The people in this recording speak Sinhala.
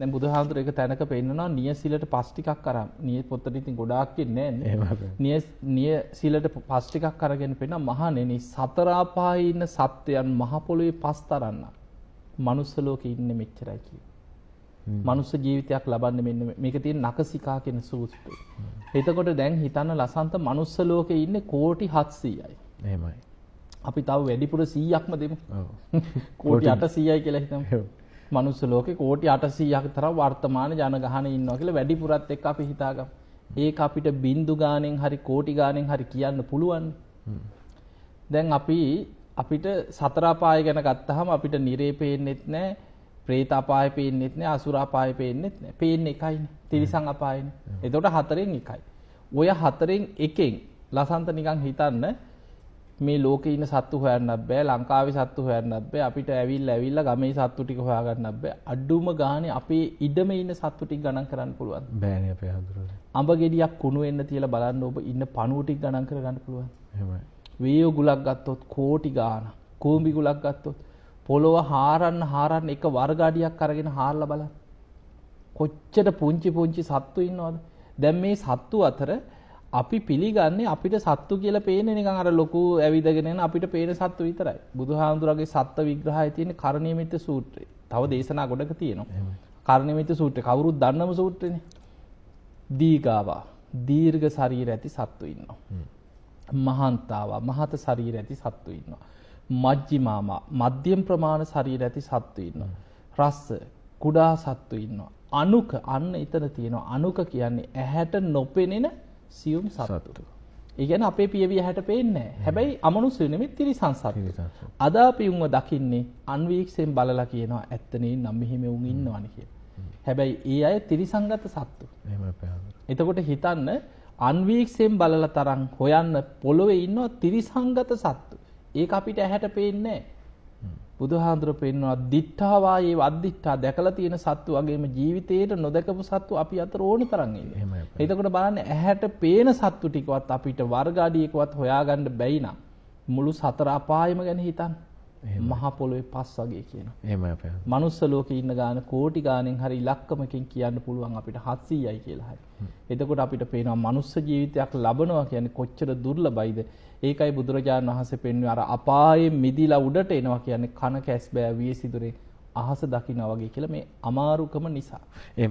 දැන් බුදුහාමුදුර එක තැනක පෙන්නනවා නියසිලට පස් ටිකක් අරන් නිය පොතට ඉතින් ගොඩාක් නැහැ නිය නිය සිලට පස් ටිකක් අරගෙන පෙන්නන මහණෙනි සතර අපායේ ඉන්න සත්වයන් මහ පොළොවේ පස් තරන්න. මනුස්ස ලෝකේ ඉන්නේ මෙච්චරයි කියේ. මනුස්ස ජීවිතයක් ලබන්න මෙන්න මේක තියෙන නකසිකා කියන සූත්‍රය. එතකොට දැන් හිතන්න ලසන්ත මනුස්ස ලෝකේ ඉන්නේ කෝටි 700යි. එහෙමයි. අපි තව වැඩිපුර 100ක්ම දෙමු. කෝටි 800යි කියලා හිතමු. මනුස්ස ලෝකේ කෝටි 800ක තරම් වර්තමාන ජනගහනය ඉන්නවා කියලා වැඩිපුරත් එක්ක අපි හිතාගමු. ඒක අපිට බින්දු ගාණෙන් හරි කෝටි ගාණෙන් හරි කියන්න පුළුවන්. දැන් අපි අපිට සතර අපාය ගැන ගත්තාම අපිට නිරේ පේන්නෙත් නැහැ, പ്രേත අපාය පේන්නෙත් නැහැ, අසුර අපාය පේන්නෙත් නැහැ. පේන්නේ එකයිනේ. තිරිසන් අපායනේ. එතකොට හතරෙන් එකයි. ඔය හතරෙන් එකෙන් ලසන්ත නිකන් හිතන්න මේ ලෝකේ ඉන්න සත්තු හොයන්නත් බෑ ලංකාවේ සත්තු හොයන්නත් බෑ අපිට ඇවිල්ලා ඇවිල්ලා ගමේ සත්තු ටික හොයාගන්නත් බෑ. අඩුම ගානේ අපේ ඉඩමේ ඉන්න සත්තු ටික ගණන් කරන්න පුළුවන් බෑනේ අපේ හඳුරන්නේ. අඹ ගෙඩියක් කුණු වෙන්න තියලා බලන්න ඔබ ඉන්න පණුව ටික ගණන් කරගන්න පුළුවන් එහෙමයි. වේයෝ ගුලක් ගත්තොත් කෝටි ගාන කූඹි ගුලක් ගත්තොත් පොළොව හාරන්න හාරන්න එක වර්ග අඩියක් අරගෙන හාරලා බලන්න. කොච්චර පුංචි පුංචි සත්තු ඉන්නවද? දැන් මේ සත්තු අතර අපි පිළිගන්නේ අපිට සත්තු කියලා පේන්නේ නිකන් අර ලොකු ඇවිදගෙන යන අපිට පේන සත්තු විතරයි. බුදුහාමුදුරගේ සත්ත්ව විග්‍රහය තියෙන කරණීයමිත සූත්‍රය. තව දේශනා ගොඩක තියෙනවා. කරණීයමිත සූත්‍රය කවුරුත් දන්නම සූත්‍රනේ. දීගාවා දීර්ඝ ශරීර ඇති සත්තු ඉන්නවා. මහන්තාවා මහත ශරීර ඇති සත්තු ඉන්නවා. මජ්ජිමාමා මධ්‍යම ප්‍රමාණ ශරීර ඇති සත්තු ඉන්නවා. රස්ස කුඩා සත්තු ඉන්නවා. අනුක අන්න එතන තියෙනවා. අනුක කියන්නේ ඇහැට නොපෙනෙන සියුම් සත්තු. ඒ කියන්නේ අපේ පියවිය හැට පේන්නේ නැහැ. හැබැයි අමනුෂ්‍ය නෙමෙයි තිරිසන් සත්තු. අද අපි උන්ව දකින්නේ අන්වීක්ෂයෙන් බලලා කියනවා ඇත්තනේ නම් මෙහෙම උන් ඉන්නවනේ කියලා. හැබැයි ඒ අය තිරිසංගත සත්තු. එතකොට හිතන්න අන්වීක්ෂයෙන් බලලා තරම් හොයන්න පොළොවේ ඉන්නවා තිරිසංගත සත්තු. ඒක අපිට ඇහැට පේන්නේ නැහැ. බුදුහාඳුර පෙන්නවා දිඨාවායේ වද්දිඨා දැකලා තියෙන සත්තු වගේම ජීවිතේට නොදකපු සත්තු අපි අතර ඕන තරම් ඉන්නේ. එතකොට බලන්න ඇහැට පේන සත්තු ටිකවත් අපිට වර්ග අඩියකවත් හොයාගන්න බැයි නම් මුළු සතර අපායම ගැන හිතන්න. මහ පොළොවේ පස් වගේ කියනවා. එහෙමයි අපේ. මනුස්ස ලෝකේ ඉන්න ගාන කෝටි ගාණෙන් හරි ඉලක්කමකින් කියන්න පුළුවන් අපිට 700යි කියලා හරි. එතකොට අපිට පේනවා මනුස්ස ජීවිතයක් ලබනවා කියන්නේ කොච්චර දුර්ලභයිද. ඒකයි බුදුරජාණන් වහන්සේ පෙන්වන්නේ අර අපායේ මිදිලා උඩට එනවා කියන්නේ කන කැස් බෑ විය සිදුරේ අහස දකින්න වගේ කියලා මේ අමාරුකම නිසා. එහෙම